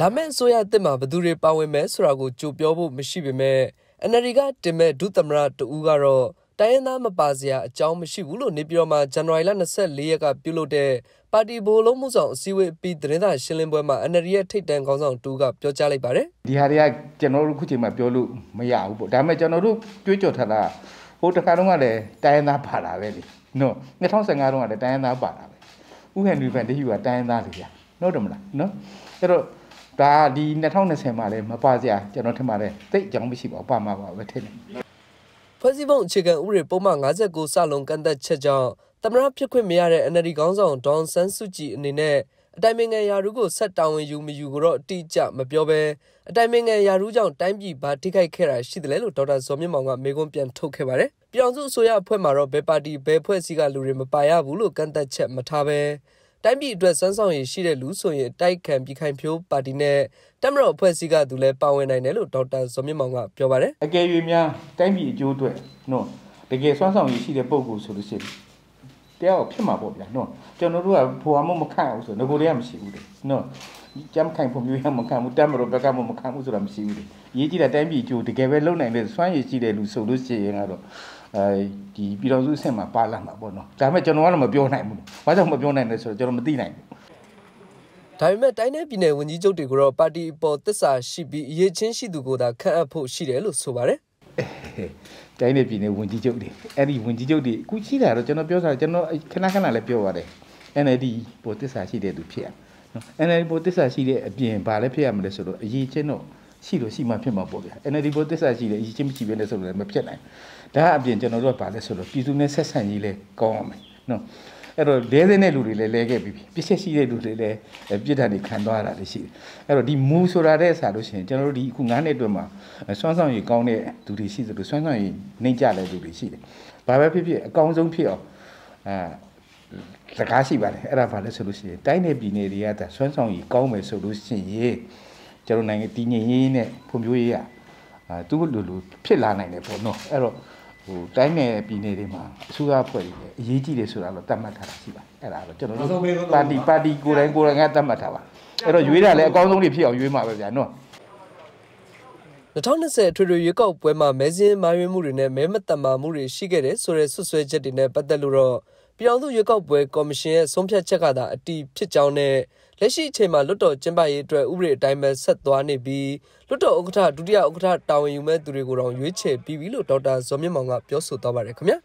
လာမယ့်အစိုးရတစ်မှာဘသူတွေပါဝင်မယ်ဆိုတာကိုကြိုပြောဖို့မရှိပေမဲ့ NLD ကတင်မဲ့ဒုသမရတူဦးကတော့တိုင်းရင်းသားမပါစရာအကြောင်းမရှိဘူးလို့နေပြည်တော်မှာဇန်နဝါရီလ24ရက်ကပြုလုပ်တဲ့ပါတီဘိုလုံးမှုဆောင်အစည်းအဝေးပြီးသတင်းစာရှင်းလင်းပွဲမှာ NLD ရဲ့ထိပ်တန်းခေါင်းဆောင်တူကပြောကြားလိုက်ပါတယ်ဒီဟာတွေကကျွန်တော်တို့ခုချိန်မှာပြောလို့မရဘူးပေါ့ဒါပေမဲ့ကျွန်တော်တို့ကြွေးကြော်ထားတာဟိုတခါတုန်းကလည်းတိုင်းရင်းသားပါတာပဲလေနော်2015တုန်းကလည်းတိုင်းရင်းသားပါတာပဲဥဟန်နူဖန်တဟီကတိုင်းရင်းသားတွေဗျာနော်တယ်မလားနော်အဲ့တော့ ဒါဒီ2020မှာလည်းမပါစရာကျွန်တော်ထင်ပါတယ်တိတ်အကြောင်းမရှိပါဘူးပါမှာပါပဲထင်တယ်ဖွဲ့စည်းပုံအခြေခံဥပဒေပုံမှန်59စလုံးကန့်သက်ချက်ကြောင့်သမရဖြစ်ခွင့်မရတဲ့ NLD ခေါင်းဆောင်ဒေါန်ဆန်းစုကြည်အနေနဲ့အတိုင်ပင်ခံယာရုကိုဆက်တောင်းဝင်ယူမယူကိုတော့အတိအကျမပြောဘဲအတိုင်ပင်ခံယာရုကြောင့်တိုင်းပြည်ဘာထိခိုက်ခဲ့တာရှိတယ်လဲလို့ဒေါက်တာဇော်မြင့်မောင်ကမေကွန်းပြန်ထုတ်ခဲ့ပါတယ်။ပြည်အောင်စုအစိုးရအဖွဲ့မှာတော့ဘယ်ပါတီဘယ်ဖွဲ့စည်းကလူတွေမပါရဘူးလို့ကန့်သက်ချက်မထားဘဲ တိုင်းပြည်အတွက်စမ်းဆောင်ရည်ရှိတဲ့လူဆိုရင်တိုက်ခံပြည်ခိုင်ဖြိုးပါတီနဲ့တက်မတော်အဖွဲ့အစည်းကသူလည်းပါဝင်နိုင်တယ်လို့ဒေါက်တာဇော်မြင့်မောင်ကပြောပါတယ်အကယ်၍များတိုင်းပြည်အကျိုးအတွက်နော်တကယ်စွမ်းဆောင်ရည်ရှိတဲ့ပုံကိုဆိုလို့ရှိရင်တရားဖြစ်မှာပေါ့ဗျာနော်ကျွန်တော်တို့ကဖွာမမခန့်အောင်ဆိုငကိုတွေကမရှိဘူးလေနော် ကြမ်းခိုင်ဖို့မျိုးရမခံဘူးတက်မတော်ဘက်ကမမခံဘူးဆိုတာမရှိဘူးလေရေးကြည့်တဲ့တိုင်းပြည်အကျိုးတကယ်ပဲလုံနိုင်တဲ့စွမ်းရည်ရှိတဲ့လူဆိုလို့ရှိရင်ကတော့အဲဒီပြည်တော်စုအဆင့်မှာပါလာမှာပေါ့နော်ဒါပေမဲ့ကျွန်တော်ကတော့မပြောနိုင်ဘူး။ဘာကြောင့်မပြောနိုင်လဲဆိုတော့ကျွန်တော်မသိနိုင်ဘူး။ဒါပေမဲ့တိုင်းနယ်ပြည်နယ်ဝန်ကြီးချုပ်တွေကိုတော့ပါတီအပေါ်တစ္ဆာရှိပြီးအရေးချင်းရှိသူကိုသာခန့်အပ်ဖို့ရှိတယ်လို့ဆိုပါတယ်။တိုင်းနယ်ပြည်နယ်ဝန်ကြီးချုပ်တွေအဲ့ဒီဝန်ကြီးချုပ်တွေအခုရှိတာတော့ကျွန်တော်ပြောတာကျွန်တော်ခဏခဏလည်းပြောပါတယ်။ NLD ပေါ်တစ္ဆာရှိတဲ့သူဖြစ်ရနော် NLD ပေါ်တစ္ဆာရှိတဲ့အပြင်ဘာလဲဖြစ်ရမလဲဆိုတော့အရေးချင်းတော့ရှိလို့ရှိမှဖြစ်မှာပေါ့ဗျာ NLD ပေါ်တစ္ဆာရှိတယ်အရေးချင်းမရှိဘဲနဲ့ဆိုတော့လည်းမဖြစ်နိုင်ဒါအပြင်ကျွန်တော်တို့ကဘာလဲဆိုတော့ပြည်သူနဲ့ဆက်ဆံရေးလဲကောင်းအောင်မယ်နော်အဲ့တော့လဲတဲ့တဲ့လူတွေလည်းလဲခဲ့ပြီးပြစ်ချက်ရှိတဲ့လူတွေလည်းပြစ်ဒဏ်တွေခံသွားရတာလည်းရှိတယ်အဲ့တော့ဒီမူဆိုတာတဲ့ဆာလို့ရှိရင်ကျွန်တော်တို့ဒီအခု9နှစ်အတွင်းမှာစွမ်းဆောင်ရည်ကောင်းတဲ့လူတွေရှိသလိုစွမ်းဆောင်ရည်နှိမ့်ကြတဲ့လူတွေရှိတယ်ဘာပဲဖြစ်ဖြစ်အကောင်းဆုံးဖြစ်အောင်အဲ စကားရှိပါတယ်အဲ့ဒါဘာလဲဆိုလို့ရှိရင်တိုင်းနယ်ပြည်နယ်တွေကဒါစွမ်းဆောင်ရည်ကောင်းမယ်ဆိုလို့ရှိရင်ကျွန်တော်နိုင်ငံတည်ငြိမ်ရေးနဲ့ဖွံ့ဖြိုးရေးอ่ะသူ့လိုလိုဖြစ်လာနိုင်တယ်ပေါ့နော်အဲ့တော့ဟိုတိုင်းနယ်ပြည်နယ်တွေမှာအစိုးရအဖွဲ့တွေအရေးကြီးတယ်ဆိုတာတော့တတ်မှတ်ထားတာရှိပါတယ်အဲ့ဒါတော့ကျွန်တော်တို့ပါတီပါတီကိုယ်တိုင်ကိုယ်တိုင်ကတတ်မှတ်ထားပါအဲ့တော့ရွေးတာလည်းအကောင်းဆုံးတွေဖြစ်အောင်ရွေးမှာပဲဗျာနော်2020ထွေထွေရွေးကောက်ပွဲမှာမဲစင်းမာရွေးမှုတွေနဲ့မဲမတမာမှုတွေရှိခဲ့တယ်ဆိုတဲ့ဆွဆွဲချက်တွေနဲ့ပတ်သက်လို့တော့ ပြည်အောင်စုရွေးကောက်ပွဲကော်မရှင်ရဲ့ဆုံးဖြတ်ချက်ကသာအတီးဖြစ်ကြောင်းနဲ့လက်ရှိအချိန်မှာလွတ်တော်ကျင်းပရေးအတွက်ဥပဒေအတိုင်းပဲဆက်သွားနေပြီးလွတ်တော်ဥက္ကဋ္ဌဒုတိယဥက္ကဋ္ဌတာဝန်ယူမဲ့သူတွေကိုတော့ရွေးချယ်ပြီးပြီလို့ဒေါက်တာဇော်မြင့်မောင်ကပြောဆိုသွားပါတယ်ခင်ဗျာ